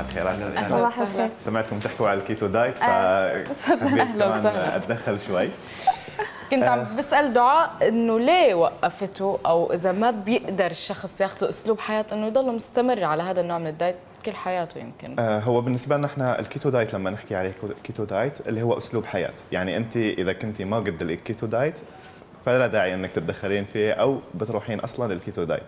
الخير. أهلا وسهلا. صباح الخير. سمعتكم تحكوا على ال keto diet أهلا. فحبيت كمان وسهلا. أتدخل شوي. كنت عم بسأل دعاء إنه ليه وقفته أو إذا ما بيقدر الشخص ياخذ أسلوب حياة إنه يضل مستمر على هذا النوع من ال diet كل حياته يمكن. آه، هو بالنسبة لنا إحنا ال keto diet لما نحكي عليه keto diet اللي هو أسلوب حياة. يعني أنت إذا كنتي ما قد ال keto diet فلا داعي إنك تتدخلين فيه أو بتروحين أصلا للكيتو دايت.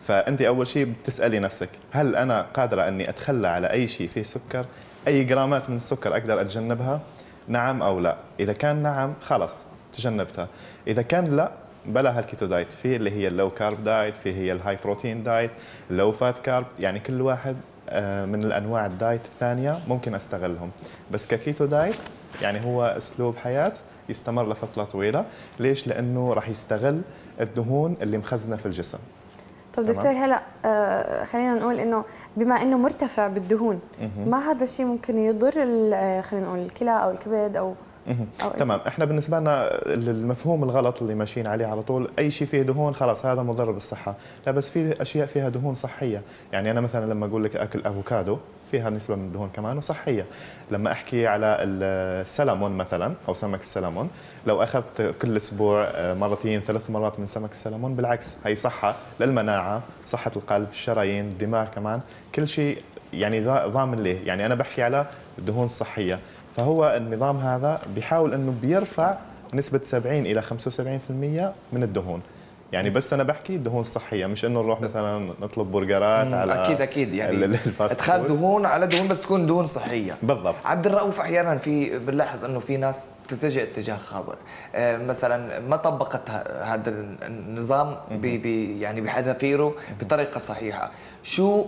فأنت أول شيء بتسألي نفسك هل أنا قادرة إني أتخلى على أي شيء فيه سكر؟ أي جرامات من السكر أقدر أتجنبها؟ نعم أو لا؟ إذا كان نعم خلص تجنبتها. إذا كان لا بلا هال keto diet. في اللي هي ال low carb diet في هي ال high protein diet ال low fat carb. يعني كل واحد آه، من الأنواع ال diet الثانية ممكن أستغلهم. بس ك keto diet يعني هو أسلوب حياة يستمر لفترة طويلة. ليش؟ لأنه راح يستغل الدهون اللي مخزنة في الجسم. طب. دكتور هلا آه، خلينا نقول إنه بما إنه مرتفع بالدهون. ما هذا الشيء ممكن يضر آه، خلينا نقول الكلى أو الكبد أو؟ تمام. إحنا بالنسبة لنا المفهوم الغلط اللي ماشيين عليه على طول أي شيء فيه دهون خلاص هذا مضر بالصحة. لا بس في أشياء فيها دهون صحية. يعني أنا مثلا لما أقول لك أكل أفوكادو فيها نسبة من الدهون كمان وصحية. لما أحكي على السلمون مثلا أو سمك السلمون لو أخذت كل أسبوع آه، مرتين ثلاث مرات من سمك السلمون بالعكس هي صحة للمناعة صحة القلب الشرايين الدماغ كمان كل شيء يعني ضا- ضامن ليه. يعني أنا بحكي على الدهون الصحيه فهو النظام هذا بيحاول إنه بيرفع نسبة 70 إلى 75% من الدهون. يعني بس أنا بحكي الدهون الصحية مش إنه نروح مثلا نطلب برجرات على أكيد أكيد يعني أدخال. دهون على دهون بس تكون دهون صحية بالضبط عبد الرؤوف أحيانا في بنلاحظ إنه في ناس تتجه اتجاه خاطئ. آه، مثلا ما طبقت هذا النظام ب- ب- يعني بحذافيره بطريقة صحيحة. شو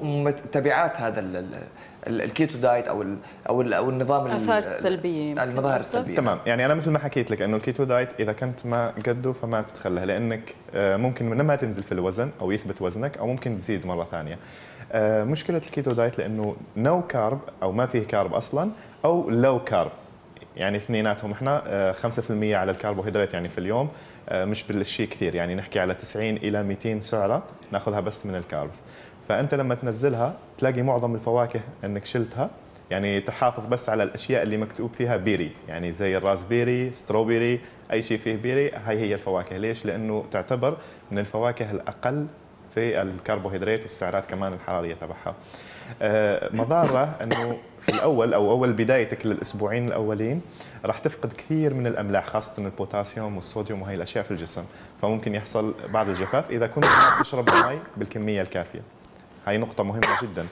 تبعات هذا ال- ال- ال- ال keto diet أو ال أو ال أو النظام ال- الآثار السلبية يمكن. المظاهر؟ السلبية. تمام. يعني أنا مثل ما حكيت لك إنه ال keto diet إذا كنت ما قده فما تتخلى لأنك آه، ممكن من ما تنزل في الوزن أو يثبت وزنك أو ممكن تزيد مرة ثانية. آه، مشكلة ال keto diet لأنه no carb أو ما فيه carb أصلا أو low carb يعني اثنيناتهم إحنا آه، 5% على الكربوهيدرات يعني في اليوم. آه، مش بالشيء كثير يعني نحكي على 90 إلى 200 سعرة ناخذها بس من ال carbs. فأنت لما تنزلها تلاقي معظم الفواكه إنك شلتها يعني تحافظ بس على الأشياء اللي مكتوب فيها berry يعني زي ال raspberry strawberry أي شيء فيه berry هاي هي الفواكه. ليش؟ لأنه تعتبر من الفواكه الأقل في الكربوهيدرات والسعرات كمان الحرارية تبعها. آه، مضارة أنه في الأول أو أول بدايتك للأسبوعين الأولين راح تفقد كثير من الأملاح خاصة البوتاسيوم والصوديوم وهي الأشياء في الجسم. فممكن يحصل بعض الجفاف إذا كنت ما تشرب المي بالكمية الكافية. هاي نقطة مهمة جدا.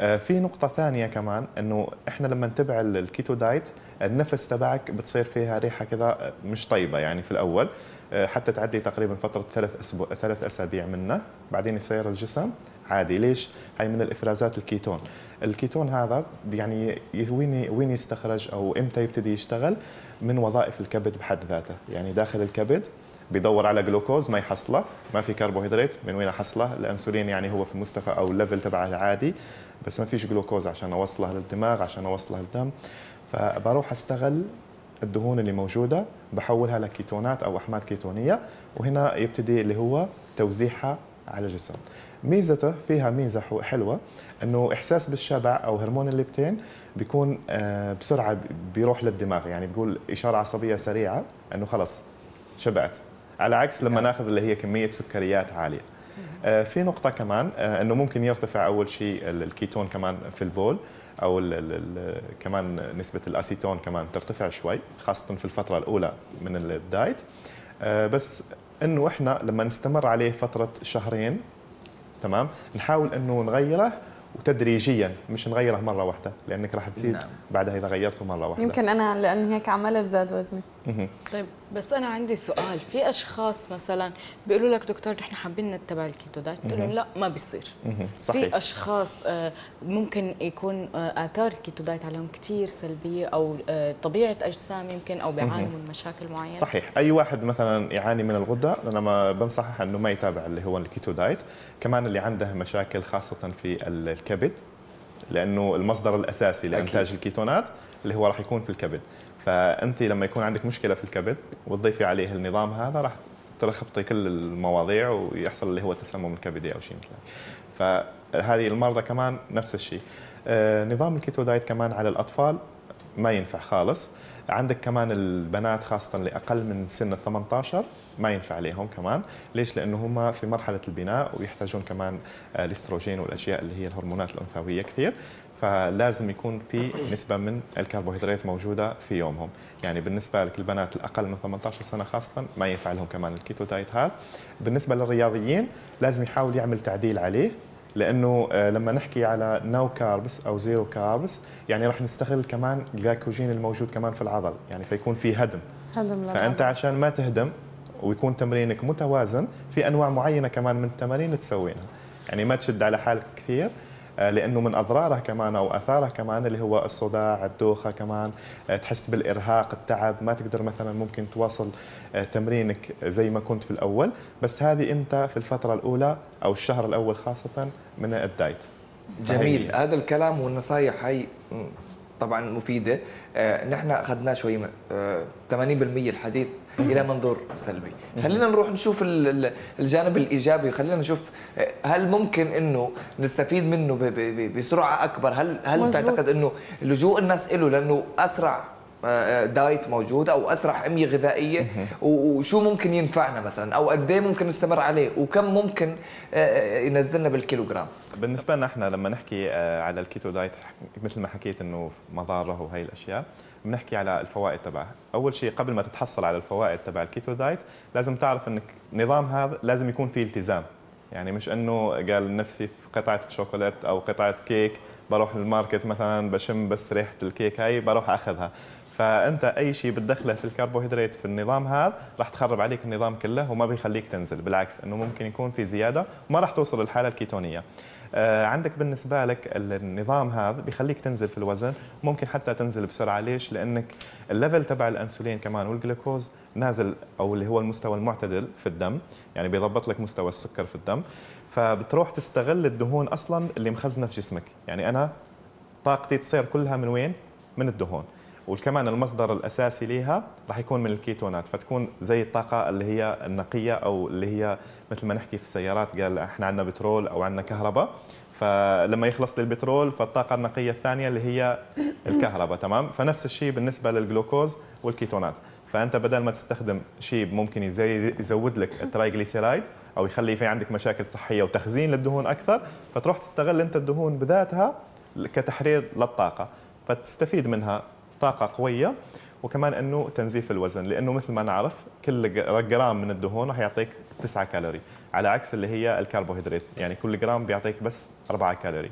آه، في نقطة ثانية كمان أنه إحنا لما نتبع ال- keto diet النفس تبعك بتصير فيها ريحة كذا آه، مش طيبة يعني في الأول. آه، حتى تعدي تقريبا فترة ثلاث أسبوع ثلاث أسابيع منه بعدين يصير الجسم عادي ليش؟ هاي من الإفرازات ال ketone. ال ketone هذا يعني وين وين يستخرج أو إمتى يبتدي يشتغل؟ من وظائف الكبد بحد ذاته، يعني داخل الكبد بيدور على جلوكوز ما يحصله ما في كربوهيدرات من وين أحصله الأنسولين يعني هو في المستوى أو ال level تبعه العادي بس ما فيش جلوكوز عشان أوصله للدماغ عشان أوصله للدم فبروح أستغل الدهون اللي موجودة بحولها لكيتونات أو أحماض كيتونية وهنا يبتدي اللي هو توزيعها على الجسم ميزته فيها ميزة حلوة إنه إحساس بالشبع أو هرمون الليبتين بيكون آه، بسرعة بيروح للدماغ يعني بيقول إشارة عصبية سريعة إنه خلص شبعت. على عكس لما ناخذ اللي هي كمية سكريات عالية. آه، في نقطة كمان آه، إنه ممكن يرتفع أول شيء ال- الكيتون كمان في البول أو ال ال ال كمان نسبة الأسيتون كمان ترتفع شوي خاصة في الفترة الأولى من ال diet. بس إنه إحنا لما نستمر عليه فترة شهرين تمام نحاول إنه نغيره وتدريجيا مش نغيره مرة واحدة لأنك راح تزيد نعم. بعدها إذا غيرته مرة واحدة يمكن أنا لأن هيك عملت زاد وزني. طيب بس أنا عندي سؤال. في أشخاص مثلا بيقولوا لك دكتور نحن حابين نتبع ال keto diet قلت لهم لا ما بيصير. مهم. في صحيح. أشخاص آه، ممكن يكون آه، آثار ال keto diet عليهم كثير سلبية أو آه، طبيعة أجسام يمكن أو بيعانوا من مشاكل معينة. صحيح. أي واحد مثلا يعاني من الغدة أنا ما بنصحه إنه ما يتابع اللي هو ال keto diet كمان اللي عنده مشاكل خاصة في ال- الكبد لأنه المصدر الأساسي لإنتاج الكيتونات اللي هو راح يكون في الكبد. فأنت لما يكون عندك مشكلة في الكبد وتضيفي عليه النظام هذا راح تلخبطي كل المواضيع ويحصل اللي هو تسمم الكبدي أو شيء مثل. فهذه المرضى كمان نفس الشيء آه، نظام الكيتو دايت كمان على الأطفال ما ينفع خالص عندك كمان البنات خاصة اللي أقل من سن ال 18 ما ينفع عليهم كمان. ليش؟ لأنه هم في مرحلة البناء ويحتاجون كمان آه، الأستروجين والأشياء اللي هي الهرمونات الأنثوية كثير. فلازم يكون في نسبة من الكربوهيدرات موجودة في يومهم. يعني بالنسبة لك البنات الأقل من 18 سنة خاصة ما ينفع لهم كمان ال keto diet هذا. بالنسبة للرياضيين لازم يحاول يعمل تعديل عليه. لأنه آه، لما نحكي على no carbs أو zero carbs يعني راح نستغل كمان الجلايكوجين الموجود كمان في العضل يعني فيكون في هدم. هذا فأنت عشان ما تهدم ويكون تمرينك متوازن في أنواع معينة كمان من التمارين تسوينها. يعني ما تشد على حالك كثير لأنه من اضرارها كمان أو اثارها كمان اللي هو الصداع، الدوخة كمان آه، تحس بالإرهاق، التعب، ما تقدر مثلا ممكن تواصل آه، تمرينك زي ما كنت في الأول، بس هذه أنت في الفترة الأولى أو الشهر الأول خاصة من الدايت. جميل. فهي- هذا الكلام والنصايح هي طبعا مفيدة. آه، نحن أخذناه شوي من- آه، 80% الحديث إلى منظور سلبي. خلينا نروح نشوف ال- ال- الجانب الإيجابي. خلينا نشوف هل ممكن إنه نستفيد منه بسرعة أكبر؟ هل هل مزبوط. تعتقد إنه لجوء الناس له لأنه أسرع diet موجود أو أسرع حمية غذائية. وشو ممكن ينفعنا مثلا؟ أو قد إيه ممكن نستمر عليه؟ وكم ممكن آه، ينزلنا بالكيلوغرام؟ بالنسبة لنا إحنا لما نحكي آه، على ال keto diet مثل ما حكيت إنه مضاره وهي الأشياء بنحكي على الفوائد تبعها. أول شيء قبل ما تتحصل على الفوائد تبع ال keto diet لازم تعرف إنك نظام هذا لازم يكون فيه التزام. يعني مش إنه قال نفسي في قطعة شوكولات أو قطعة كيك بروح ال market مثلا بشم بس ريحة الكيك هاي بروح أخذها. فأنت أي شيء بتدخله في الكربوهيدرات في النظام هذا راح تخرب عليك النظام كله وما بيخليك تنزل بالعكس إنه ممكن يكون في زيادة وما راح توصل للحالة الكيتونية. آه، عندك بالنسبة لك النظام هذا بيخليك تنزل في الوزن ممكن حتى تنزل بسرعة. ليش؟ لأنك ال level تبع الأنسولين كمان والجلوكوز نازل أو اللي هو المستوى المعتدل في الدم يعني بيضبط لك مستوى السكر في الدم. فبتروح تستغل الدهون أصلا اللي مخزنة في جسمك. يعني أنا طاقتي تصير كلها من وين؟ من الدهون. وكمان المصدر الأساسي ليها راح يكون من الكيتونات فتكون زي الطاقة اللي هي النقية أو اللي هي مثل ما نحكي في السيارات قال إحنا عندنا بترول أو عندنا كهرباء. فلما يخلص لي البترول فالطاقة النقية الثانية اللي هي الكهرباء تمام؟ فنفس الشيء بالنسبة للجلوكوز والكيتونات. فأنت بدل ما تستخدم شيء ممكن يزود لك ال triglyceride أو يخلي في عندك مشاكل صحية وتخزين للدهون أكثر فتروح تستغل أنت الدهون بذاتها كتحرير للطاقة. فتستفيد منها طاقة قوية وكمان إنه تنزيل الوزن لإنه مثل ما نعرف كل جرام من الدهون راح يعطيك 9 كالوري على عكس اللي هي الكربوهيدرات يعني كل جرام بيعطيك بس 4 كالوري.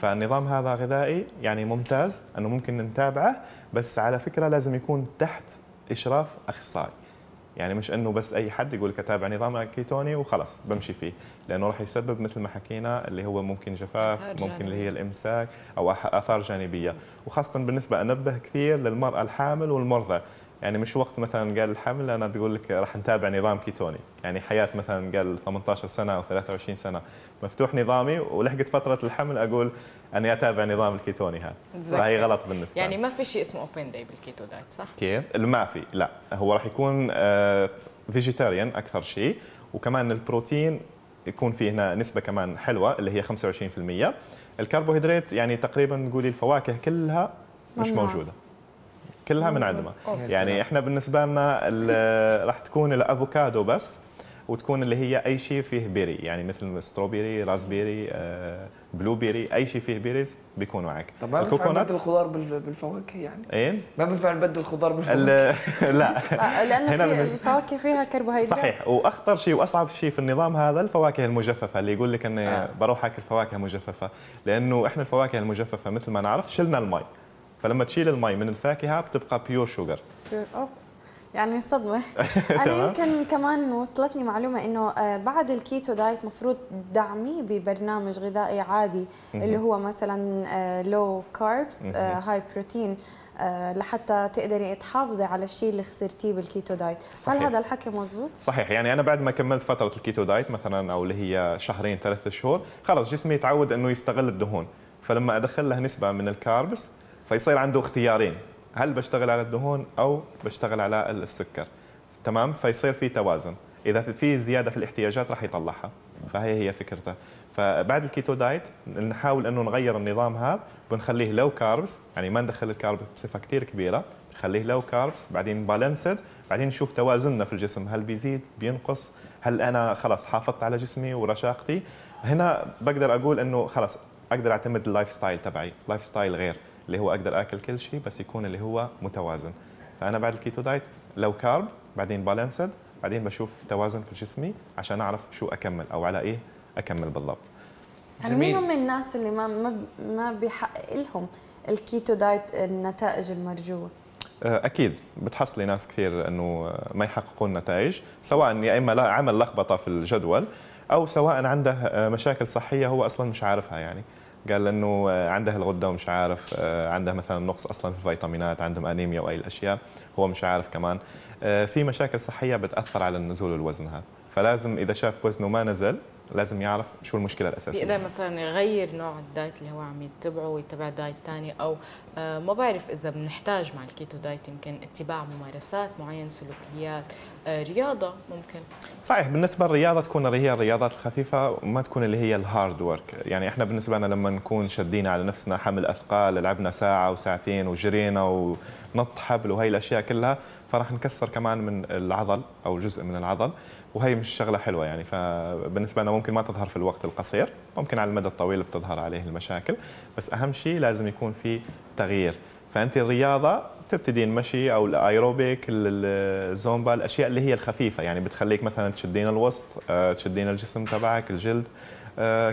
فالنظام هذا غذائي يعني ممتاز إنه ممكن نتابعه بس على فكرة لازم يكون تحت إشراف أخصائي. يعني مش إنه بس أي حد يقول لك اتابع نظام كيتوني وخلص بمشي فيه. لأنه راح يسبب مثل ما حكينا اللي هو ممكن جفاف ممكن اللي. هي الإمساك أو آثار جانبية. وخاصة بالنسبة أنبه كثير للمرأة الحامل والمرضى. يعني مش وقت مثلا قال الحمل أنا تقول لك راح نتابع نظام كيتوني يعني حياة مثلا قال 18 سنة أو 23 سنة مفتوح نظامي ولحقت فترة الحمل أقول اني أتابع نظام الكيتوني هذا. فهي غلط بالنسبة يعني. ما في شيء اسمه open day بال keto diet صح؟ كيف؟ ما في لا هو راح يكون vegetarian أكثر شيء وكمان البروتين يكون فيه هنا نسبة كمان حلوة اللي هي 25% الكربوهيدرات يعني تقريبا نقولي الفواكه كلها مش ممنوع. موجودة كلها منعدمه أوف. يعني إحنا بالنسبة لنا ال- راح تكون الأفوكادو بس وتكون اللي هي أي شيء فيه berry يعني مثل strawberry raspberry آه، blueberry أي شيء فيه berries بيكون معك. طب ما بينفع نبدل الخضار بال- بالفواكه يعني. اين ما بينفع نبدل الخضار بالفواكه. ال- لا. لا، لأنه في بالنسبة- الفواكه فيها كربوهيدرات صحيح. وأخطر شيء وأصعب شيء في النظام هذا الفواكه المجففة اللي يقول لك إني آه. بروح أكل فواكه مجففة. لأنه إحنا الفواكه المجففة مثل ما نعرف شلنا المي. فلما تشيل المي من الفاكهة بتبقى pure sugar اوف يعني صدمة. أنا. يمكن كمان وصلتني معلومة إنه آه، بعد ال keto diet مفروض دعمي ببرنامج غذائي عادي اللي هو مثلا low carbs high protein لحتى تقدري تحافظي على الشيء اللي خسرتيه بال keto diet. صحيح. هل هذا الحكي مزبوط؟ صحيح. يعني أنا بعد ما كملت فترة ال keto diet مثلا أو اللي هي شهرين ثلاثة شهور خلص جسمي يتعود إنه يستغل الدهون. فلما أدخل له نسبة من ال carbs فيصير عنده اختيارين. هل بشتغل على الدهون أو بشتغل على السكر؟ تمام؟ فيصير في توازن. إذا في زيادة في الاحتياجات راح يطلعها. فهي هي فكرته. فبعد ال keto diet نحاول أنه نغير النظام هذا. بنخليه low carbs يعني ما ندخل ال carb بصفة كثير كبيرة. نخليه low carbs بعدين balanced بعدين نشوف توازننا في الجسم. هل بيزيد؟ بينقص. هل أنا خلاص حافظت على جسمي ورشاقتي؟ هنا بقدر أقول أنه خلاص أقدر أعتمد ال lifestyle تبعي. lifestyle غير. اللي هو أقدر آكل كل شيء بس يكون اللي هو متوازن. فأنا بعد ال keto diet low carb بعدين balanced بعدين بشوف توازن في جسمي عشان أعرف شو أكمل أو على إيه أكمل بالضبط. هل مين هم الناس اللي ما ما ما بيحقق لهم ال keto diet النتائج المرجوة؟ أكيد. بتحصلي ناس كثير إنه ما يحققون نتائج سواء يا أما عمل لخبطة في الجدول أو سواء عنده مشاكل صحية هو أصلا مش عارفها يعني. قال إنه عنده الغدة ومش عارف عنده مثلا نقص أصلا في الفيتامينات عندهم أنيميا وأي الأشياء هو مش عارف كمان. في مشاكل صحية بتأثر على النزول الوزن هذا. فلازم إذا شاف وزنه ما نزل لازم يعرف شو المشكلة الأساسية. بيقدر مثلا يغير نوع ال diet اللي هو عم يتبعه ويتبع diet ثاني أو ما بعرف إذا بنحتاج مع ال keto diet يمكن اتباع ممارسات معينة سلوكيات رياضة ممكن. صحيح بالنسبة للرياضة تكون هي الرياضات الخفيفة وما تكون اللي هي ال hard work يعني إحنا بالنسبة لنا لما نكون شادين على نفسنا حمل أثقال لعبنا ساعة وساعتين وجرينا ونط حبل وهي الأشياء كلها فراح نكسر كمان من العضل أو جزء من العضل. وهي مش شغلة حلوة يعني فبالنسبة لنا ممكن ما تظهر في الوقت القصير ممكن على المدى الطويل بتظهر عليه المشاكل بس أهم شيء لازم يكون في تغيير. فأنت الرياضة تبتدين مشي أو ال aerobic ال Zumba الأشياء اللي هي الخفيفة يعني بتخليك مثلا تشدين الوسط تشدين الجسم تبعك الجلد. آه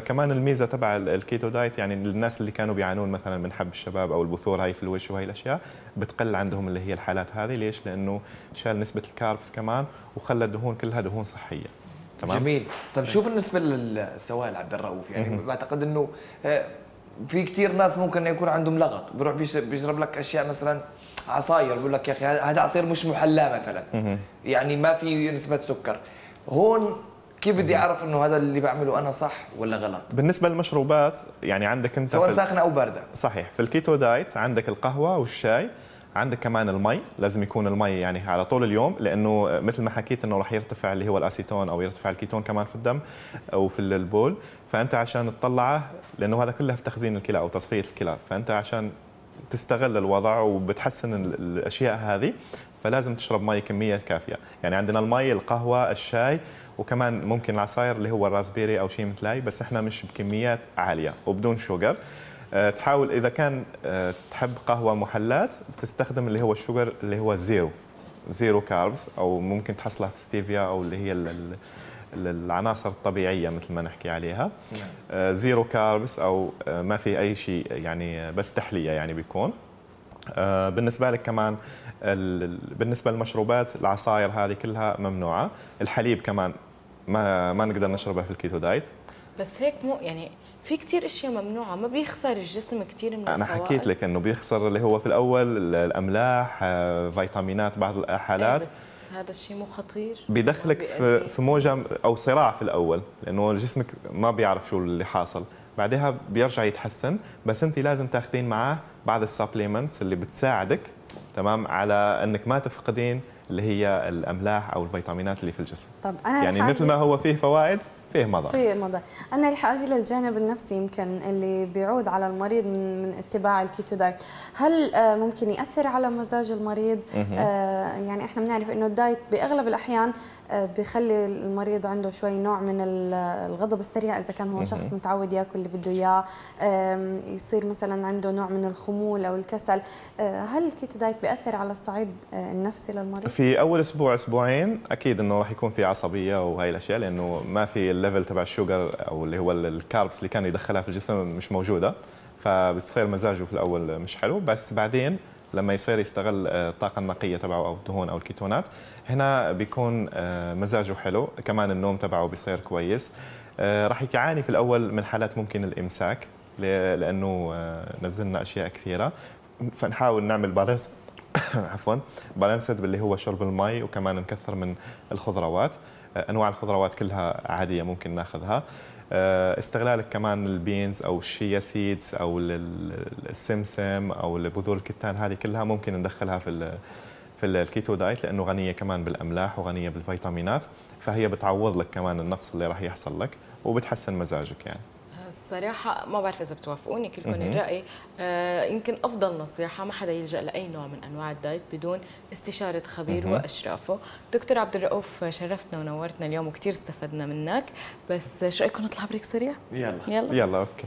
كمان الميزة تبع ال keto diet يعني الناس اللي كانوا بيعانون مثلا من حب الشباب أو البثور هاي في الوجه وهي الأشياء بتقل عندهم اللي هي الحالات هذه. ليش؟ لأنه شال نسبة ال carbs كمان وخلى الدهون كلها دهون صحية. تمام؟ جميل. طيب شو بالنسبة للسوائل عبد الرؤوف؟ يعني بعتقد إنه في كثير ناس ممكن يكون عندهم لغط بيروح بيشرب لك أشياء مثلا عصاير بيقول لك يا أخي هذا عصير مش محلاه مثلا. يعني ما في نسبة سكر. هون كيف بدي أعرف إنه هذا اللي بعمله أنا صح ولا غلط؟ بالنسبة للمشروبات يعني عندك أنت سواء ساخنة أو باردة. صحيح في ال keto diet عندك القهوة والشاي عندك كمان المي لازم يكون المي يعني على طول اليوم لأنه مثل ما حكيت إنه راح يرتفع اللي هو الأسيتون أو يرتفع الكيتون كمان في الدم أو في البول فأنت عشان تطلعه لأنه هذا كله في تخزين الكلى أو تصفية الكلى فأنت عشان تستغل الوضع وبتحسن الأشياء هذه فلازم تشرب مي كمية كافية. يعني عندنا المي القهوة الشاي وكمان ممكن العصاير اللي هو ال raspberry أو شيء مثل هاي بس إحنا مش بكميات عالية وبدون sugar تحاول إذا كان تحب قهوة محلاة بتستخدم اللي هو ال sugar اللي هو zero zero carbs أو ممكن تحصلها في ستيفيا أو اللي هي العناصر الطبيعية مثل ما نحكي عليها. zero carbs أو ما في أي شيء يعني بس تحلية يعني بيكون. بالنسبة لك كمان بالنسبة للمشروبات العصاير هذه كلها ممنوعة. الحليب كمان ما ما نقدر نشربه في ال keto diet. بس هيك مو يعني في كثير إشياء ممنوعة ما بيخسر الجسم كثير من أنا حكيت لك إنه بيخسر اللي هو في الأول الأملاح فيتامينات بعض الحالات بس هذا الشيء مو خطير. بيدخلك في في موجة أو صراع في الأول لأنه جسمك ما بيعرف شو اللي حاصل. بعدها بيرجع يتحسن بس انت لازم تاخذين معاه بعض ال supplements اللي بتساعدك تمام على انك ما تفقدين اللي هي الأملاح أو الفيتامينات اللي في الجسم. طب أنا يعني مثل ما هو فيه فوائد فيه مضر. فيه مضر. أنا رح أجي للجانب النفسي يمكن اللي بيعود على المريض من, من اتباع ال keto diet. هل ممكن يأثر على مزاج المريض؟ آه يعني إحنا بنعرف إنه ال diet بأغلب الأحيان بخلي المريض عنده شوي نوع من الغضب السريع إذا كان هو شخص متعود ياكل اللي بده إياه. يصير مثلا عنده نوع من الخمول أو الكسل. هل ال keto diet بيأثر على الصعيد النفسي للمريض؟ في أول أسبوع أسبوعين أكيد إنه راح يكون في عصبية وهي الأشياء لأنه ما في ال level تبع ال sugar أو اللي هو ال carbs اللي كان يدخلها في الجسم مش موجودة. فبتصير مزاجه في الأول مش حلو. بس بعدين لما يصير يستغل الطاقة النقية تبعه أو الدهون أو الكيتونات هنا بيكون مزاجه حلو كمان النوم تبعه بيصير كويس. راح يعاني في الأول من حالات ممكن الإمساك لأنه نزلنا أشياء كثيرة. فنحاول نعمل balance عفوا balanced باللي هو شرب المي وكمان نكثر من الخضروات. أنواع الخضروات كلها عادية ممكن ناخذها. استغلالك كمان ال beans أو ال chia seeds أو السمسم أو بذور الكتان هذه كلها ممكن ندخلها في في ال keto diet لأنه غنية كمان بالأملاح وغنية بالفيتامينات فهي بتعوض لك كمان النقص اللي راح يحصل لك وبتحسن مزاجك يعني. الصراحة ما بعرف إذا بتوافقوني كلكم. الرأي. آه يمكن أفضل نصيحة ما حدا يلجأ لأي نوع من أنواع ال diet بدون استشارة خبير مهم. وإشرافه. دكتور عبد الرؤوف شرفتنا ونورتنا اليوم وكثير استفدنا منك. بس شو رأيكم نطلع break سريع؟ يلا. يلا. يلا okay.